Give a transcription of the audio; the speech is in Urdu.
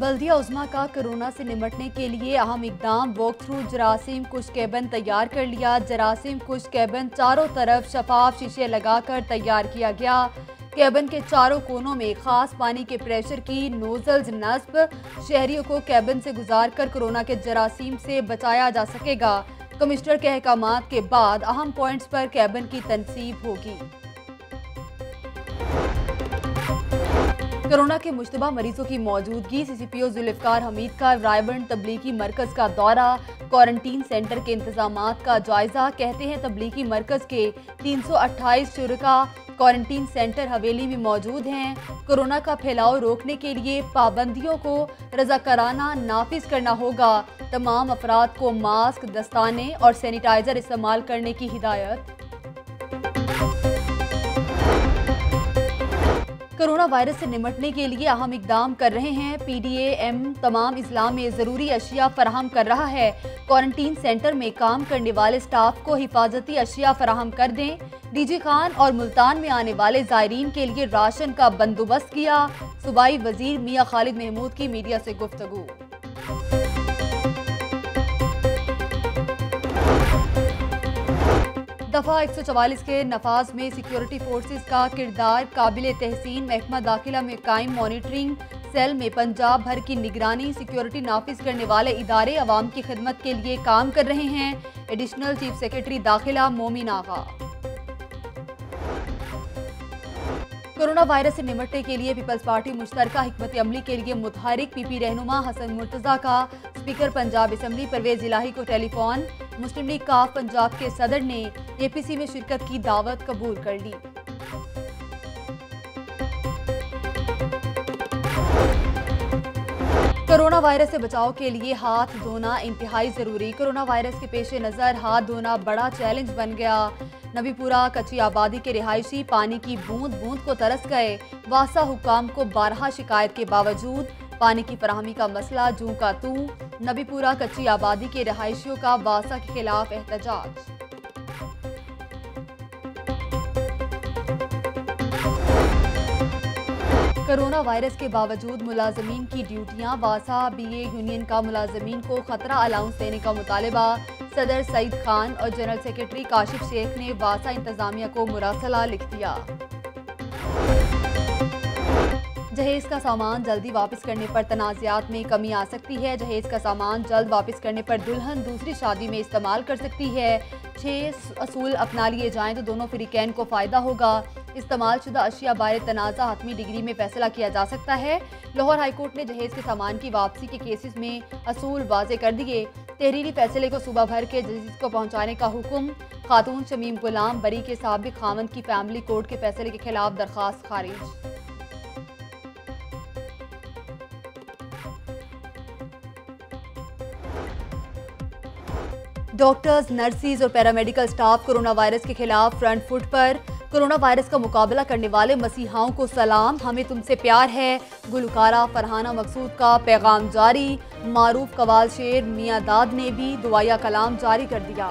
بلدیہ عظمہ کا کرونا سے نمٹنے کے لیے اہم اقدام واک تھرو جراثیم کش کیبن تیار کر لیا۔ جراثیم کش کیبن چاروں طرف شفاف شیشے لگا کر تیار کیا گیا۔ کیبن کے چاروں کونوں میں خاص پانی کے پریشر کی نوزلز نصب۔ شہریوں کو کیبن سے گزار کر کرونا کے جراثیم سے بچایا جا سکے گا۔ کمشنر کے احکامات کے بعد اہم پوائنٹس پر کیبن کی تنصیب ہوگی۔ کورونا کے مشتبہ مریضوں کی موجودگی، سی سی پی او ذوالفقار حمید کا رائیبن تبلیغی مرکز کا دورہ کوارنٹین سینٹر کے انتظامات کا جائزہ، کہتے ہیں تبلیغی مرکز کے تین سو اٹھائیس شرکا کوارنٹین سینٹر حویلی میں موجود ہیں۔ کورونا کا پھیلاؤ روکنے کے لیے پابندیوں کو رضا کرانا نافذ کرنا ہوگا۔ تمام افراد کو ماسک، دستانے اور سینیٹائزر استعمال کرنے کی ہدایت۔ کرونا وائرس سے نمٹنے کے لیے اہم اقدام کر رہے ہیں۔ پی ڈی اے، ایم، تمام اضلاع میں ضروری اشیاء فراہم کر رہا ہے۔ کوارنٹین سینٹر میں کام کرنے والے سٹاف کو حفاظتی اشیاء فراہم کر دیں۔ ڈی جی خان اور ملتان میں آنے والے زائرین کے لیے راشن کا بندوبست کیا۔ صوبائی وزیر میاں خالد محمود کی میڈیا سے گفتگو۔ دفعہ 144 کے نفاذ میں سیکیورٹی فورسز کا کردار قابل تحسین محکمہ داخلہ میں قائم مانیٹرنگ سیل میں پنجاب بھر کی نگرانی سیکیورٹی نافذ کرنے والے ادارے عوام کی خدمت کے لیے کام کر رہے ہیں۔ ایڈیشنل چیف سیکرٹری داخلہ مومین آغا۔ کورونا وائرس سے نمٹنے کے لیے پیپلز پارٹی مشترکہ حکمت عملی کے لیے متحرک پی پی رہنما حسن مرتضی کا سپیکر پنجاب اسمبلی پرویز الہی کو ٹیلی فون، مسلم لیگ کا پنجاب کے صدر نے اے پی سی میں شرکت کی دعوت قبول کر لی۔ کرونا وائرس سے بچاؤ کے لیے ہاتھ دھونا انتہائی ضروری۔ کرونا وائرس کے پیش نظر، ہاتھ دھونا بڑا چیلنج بن گیا۔ نبی پورا کچی آبادی کے رہائشی پانی کی بوند بوند کو ترس گئے۔ واسا حکام کو بارہا شکایت کے باوجود پانی کی فراہمی کا مسئلہ جوں کا توں نبی پورہ، کچی آبادی کے رہائشیوں کا واسا کے خلاف احتجاج۔ کرونا وائرس کے باوجود ملازمین کی ڈیوٹیاں، واسا، بی اے یونین کا ملازمین کو خطرہ الاؤنس دینے کا مطالبہ۔ صدر سعید خان اور جنرل سیکیٹری کاشف شیخ نے واسا انتظامیہ کو مراسلہ لکھ دیا۔ جہیز کا سامان جلدی واپس کرنے پر تنازعات میں کمی آ سکتی ہے۔ جہیز کا سامان جلد واپس کرنے پر دلہن دوسری شادی میں استعمال کر سکتی ہے۔ چھ اصول اپنا لیے جائیں تو دونوں فریقین کو فائدہ ہوگا۔ استعمال شدہ اشیاء بار تنازع حتمی ڈگری میں فیصلہ کیا جا سکتا ہے۔ لاہور ہائی کورٹ نے جہیز کے سامان کی واپسی کے کیسز میں اصول واضح کر دیے۔ تحریری فیصلے کو صوبہ بھر کے ججز کو پہنچانے کا حکم۔ خاتون شمیم غلام بری کے سابق خامند کی فیملی کورٹ کے فیصلے کے خلاف درخواست خارج۔ ڈاکٹرز، نرسز اور پیرامیڈیکل سٹاف کرونا وائرس کے خلاف فرنٹ فٹ پر کرونا وائرس کا مقابلہ کرنے والے مسیحاؤں کو سلام۔ ہمیں تم سے پیار ہے۔ گلوکارہ فرحانہ مقصود کا پیغام جاری۔ معروف قوال شیر میاں داد نے بھی دعائیہ کلام جاری کر دیا۔